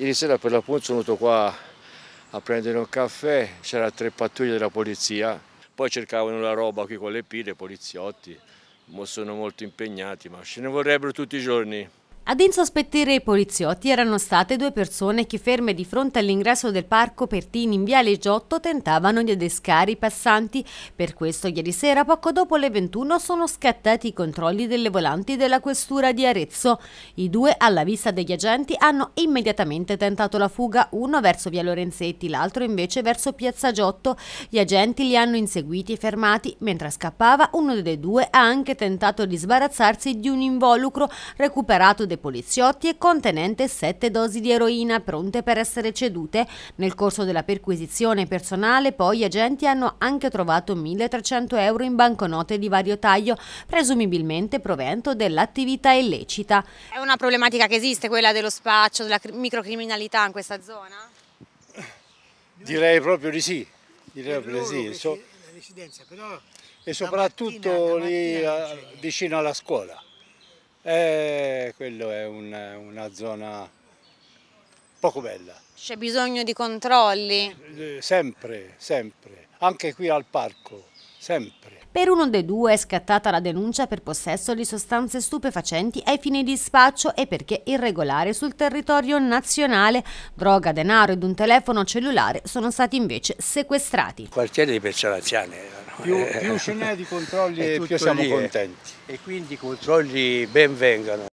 Ieri sera per l'appunto sono venuto qua a prendere un caffè, c'era tre pattuglie della polizia, poi cercavano la roba qui con le pile, poliziotti, sono molto impegnati, ma ce ne vorrebbero tutti i giorni. Ad insospettire i poliziotti erano state due persone che ferme di fronte all'ingresso del parco Pertini in Viale Giotto tentavano di adescare i passanti. Per questo ieri sera, poco dopo le 21, sono scattati i controlli delle volanti della questura di Arezzo. I due, alla vista degli agenti, hanno immediatamente tentato la fuga, uno verso Via Lorenzetti, l'altro invece verso Piazza Giotto. Gli agenti li hanno inseguiti e fermati. Mentre scappava, uno dei due ha anche tentato di sbarazzarsi di un involucro recuperato dai poliziotti e contenente sette dosi di eroina pronte per essere cedute. Nel corso della perquisizione personale poi gli agenti hanno anche trovato 1.300 euro in banconote di vario taglio, presumibilmente provento dell'attività illecita. È una problematica che esiste quella dello spaccio, della microcriminalità in questa zona? Direi proprio di sì. Direi proprio di sì. So, e soprattutto lì vicino alla scuola. Eh, quello è una, una zona poco bella. C'è bisogno di controlli? Eh, sempre, sempre, anche qui al parco, sempre. Per uno dei due è scattata la denuncia per possesso di sostanze stupefacenti ai fini di spaccio e perché irregolare sul territorio nazionale. Droga, denaro ed un telefono cellulare sono stati invece sequestrati. Quartiere di Pezzolaziane più, più ce n'è di controlli e più siamo lì, contenti. E quindi i controlli ben vengano.